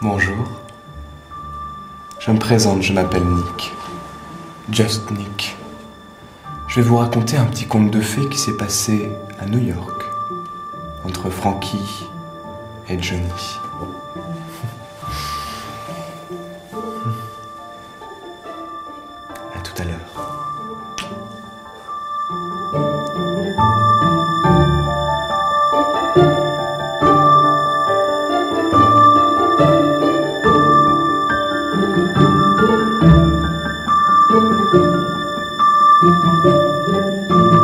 Bonjour. Je me présente, je m'appelle Nick. Just Nick. Je vais vous raconter un petit conte de fées qui s'est passé à New York, entre Frankie et Johnny. À tout à l'heure. Música